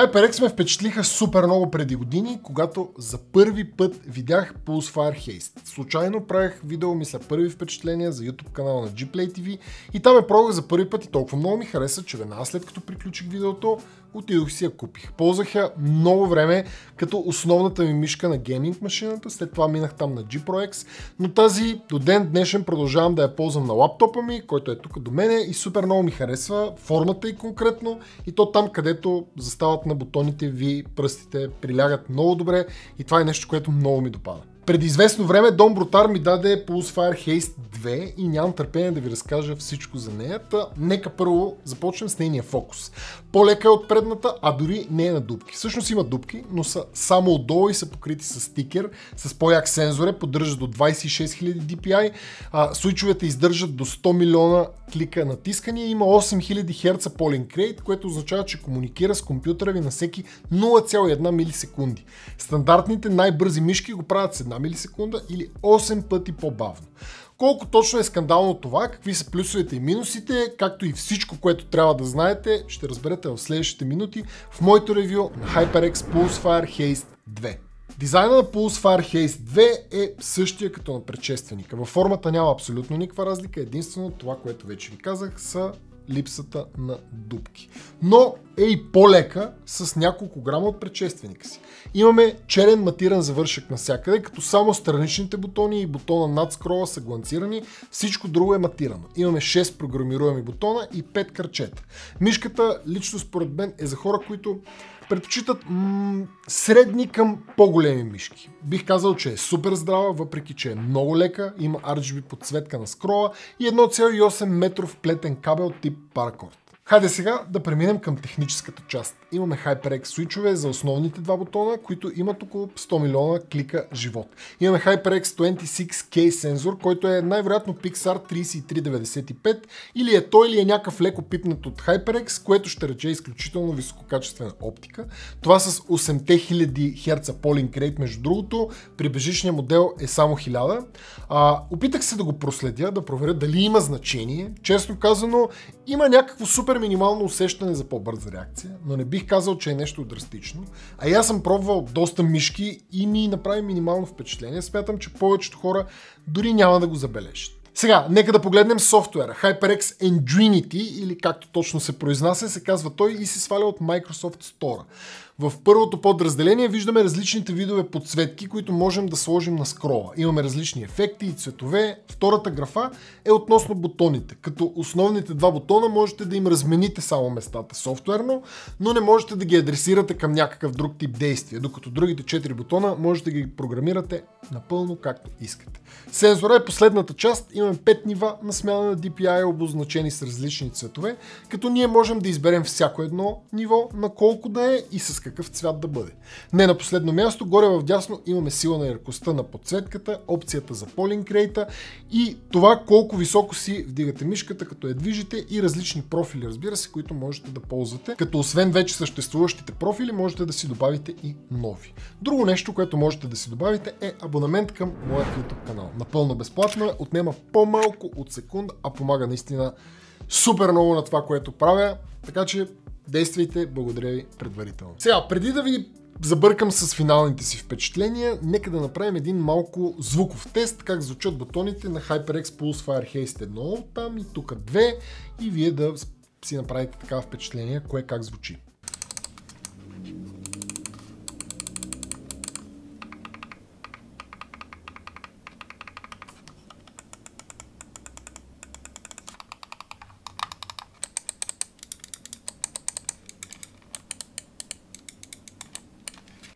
HyperX ме впечатлиха супер много преди години, когато за първи път видях Pulsefire Haste. Случайно правих видео, мисля, първи впечатления за YouTube канала на Gplay TV и там я пробвах за първи път и толкова много ми хареса, че веднага след като приключих видеото, отидох си я купих. Ползвах я много време като основната ми мишка на гейминг машината, след това минах там на G Pro но тази до ден днешен продължавам да я ползвам на лаптопа ми, който е тук до мене и супер много ми харесва формата и конкретно и то там, където застават на бутоните ви пръстите, прилягат много добре и това е нещо, което много ми допада. Преди известно време Дон Брутар ми даде Pulsefire Haste 2 и нямам търпение да ви разкажа всичко за нея. Та, нека първо започнем с нейния фокус. По-лека е от предната, а дори не е на дупки. Всъщност има дупки, но са само отдолу и са покрити с стикер, с по-як сензоре, поддържат до 26 000 DPI, а, свичовете издържат до 100 милиона клика натискания, има 8000 Hz polling rate, което означава, че комуникира с компютъра ви на всеки 0,1 милисекунди. Стандартните най-бързи мишки го правят с 1 милисекунда или 8 пъти по-бавно. Колко точно е скандално това, какви са плюсовете и минусите, както и всичко, което трябва да знаете, ще разберете в следващите минути в моето ревю на HyperX Pulsefire Haste 2. Дизайна на Pulsefire Haste 2 е същия като на предшественика. Във формата няма абсолютно никаква разлика, единствено това, което вече ви казах, са липсата на дупки. Но е и по-лека с няколко грама от предшественика си. Имаме черен матиран завършък навсякъде, като само страничните бутони и бутона над скрола са гланцирани, всичко друго е матирано. Имаме 6 програмируеми бутона и 5 кръчета. Мишката, лично според мен, е за хора, които предпочитат м- средни към по-големи мишки. Бих казал, че е супер здрава, въпреки че е много лека, има RGB подсветка на скрола и 1,8 метров плетен кабел тип Paracord. Хайде сега да преминем към техническата част. Имаме HyperX свичове за основните два бутона, които имат около 100 милиона клика живот. Имаме HyperX 26K сензор, който е най-вероятно Pixar 3395 или е той или е някакъв леко пипнат от HyperX, което ще рече изключително висококачествена оптика. Това с 8000 Hz polling rate, между другото, при бежичния модел е само 1000. А, опитах се да го проследя, да проверя дали има значение. Честно казано, има някакво супер минимално усещане за по-бърза реакция, но не бих казал, че е нещо драстично. А и аз съм пробвал доста мишки и ми направи минимално впечатление. Смятам, че повечето хора дори няма да го забележат. Сега, нека да погледнем софтуера. HyperX Endrinity, или както точно се произнася, се казва той и се сваля от Microsoft Store. В първото подразделение виждаме различните видове подсветки, които можем да сложим на скрола. Имаме различни ефекти и цветове. Втората графа е относно бутоните, като основните два бутона можете да им размените само местата софтуерно, но не можете да ги адресирате към някакъв друг тип действие, докато другите 4 бутона можете да ги програмирате напълно както искате. Сензора е последната част, имаме 5 нива на смяна на DPI, обозначени с различни цветове, като ние можем да изберем всяко едно ниво, на колко да е и с какъв цвят да бъде. Не на последно място, горе в дясно имаме сила на яркостта на подсветката, опцията за полинг рейта и това колко високо си вдигате мишката, като я движите и различни профили, разбира се, които можете да ползвате. Като освен вече съществуващите профили, можете да си добавите и нови. Друго нещо, което можете да си добавите е абонамент към моят YouTube канал. Напълно безплатно е, отнема по-малко от секунда, а помага наистина супер много на това, което правя. Така че действайте, благодаря ви предварително. Сега, преди да ви забъркам с финалните си впечатления, нека да направим един малко звуков тест, как звучат бутоните на HyperX Pulse Haste 1, там и тук 2 и вие да си направите такава впечатление, кое как звучи.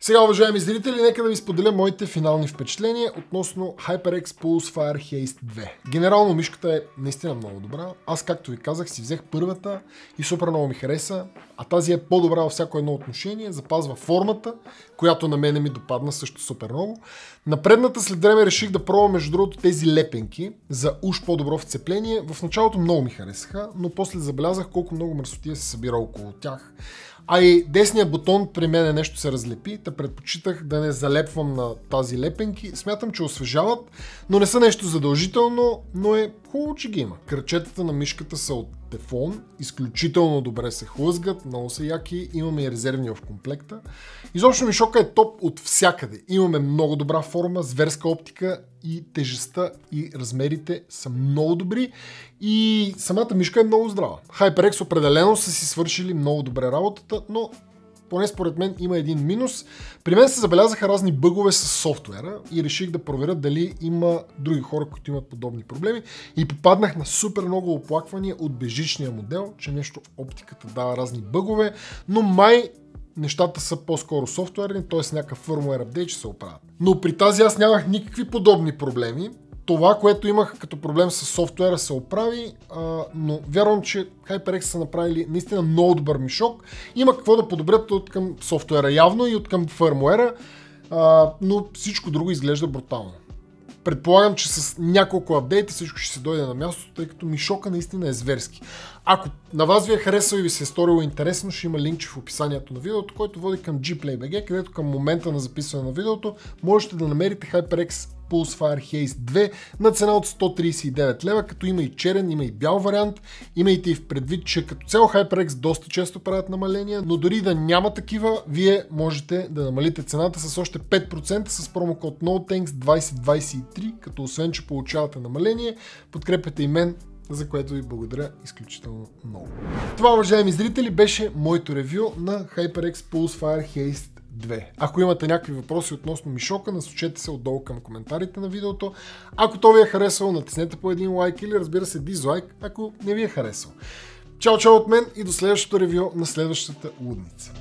Сега, уважаеми зрители, нека да ви споделя моите финални впечатления относно HyperX Pulse Fire Haste 2. Генерално мишката е наистина много добра. Аз, както ви казах, си взех първата и супер много ми хареса, а тази е по-добра във всяко едно отношение, запазва формата, която на мене ми допадна също супер много. На предната след време реших да пробвам между другото тези лепенки за уж по-добро вцепление. В началото много ми харесаха, но после забелязах колко много мръсотия се събира около тях А и десният бутон при мен нещо се разлепи, да предпочитах да не залепвам на тази лепенки. Смятам, че освежават, но не са нещо задължително, но е хубаво, че ги има. Кръчетата на мишката са от тефлон, изключително добре се хлъзгат, много са яки, имаме и резервни в комплекта. Изобщо Мишока е топ от всякъде. Имаме много добра форма, зверска оптика и тежестта и размерите са много добри и самата мишка е много здрава. HyperX определено са си свършили много добре работата, но поне според мен има един минус. При мен се забелязаха разни бъгове с софтуера и реших да проверя дали има други хора, които имат подобни проблеми и попаднах на супер много оплаквания от бежичния модел, че нещо оптиката дава разни бъгове, но май нещата са по-скоро софтуерни, т.е. някакъв firmware апдейт ще се оправят. Но при тази аз нямах никакви подобни проблеми. Това, което имах като проблем с софтуера се оправи, а, но вярвам, че HyperX са направили наистина много добър мишок. Има какво да подобрят от към софтуера явно и от към фърмуера, а, но всичко друго изглежда брутално. Предполагам, че с няколко апдейта всичко ще се дойде на място, тъй като мишока наистина е зверски. Ако на вас ви е харесало и ви се е сторило интересно, ще има линк в описанието на видеото, който води към GPlayBG, където към момента на записване на видеото можете да намерите HyperX Pulsefire Haze 2 на цена от 139 лева, като има и черен, има и бял вариант. Имайте и в предвид, че като цяло HyperX доста често правят намаления, но дори да няма такива, вие можете да намалите цената с още 5% с промокод NOTANKS2023, като освен, че получавате намаление, подкрепяте и мен за което ви благодаря изключително много. Това, уважаеми зрители, беше моето ревю на HyperX Pulsefire Haze 2. Ако имате някакви въпроси относно Мишока, насочете се отдолу към коментарите на видеото. Ако то ви е харесало, натиснете по един лайк или разбира се дизлайк, ако не ви е харесал. Чао, чао от мен и до следващото ревю на следващата лудница.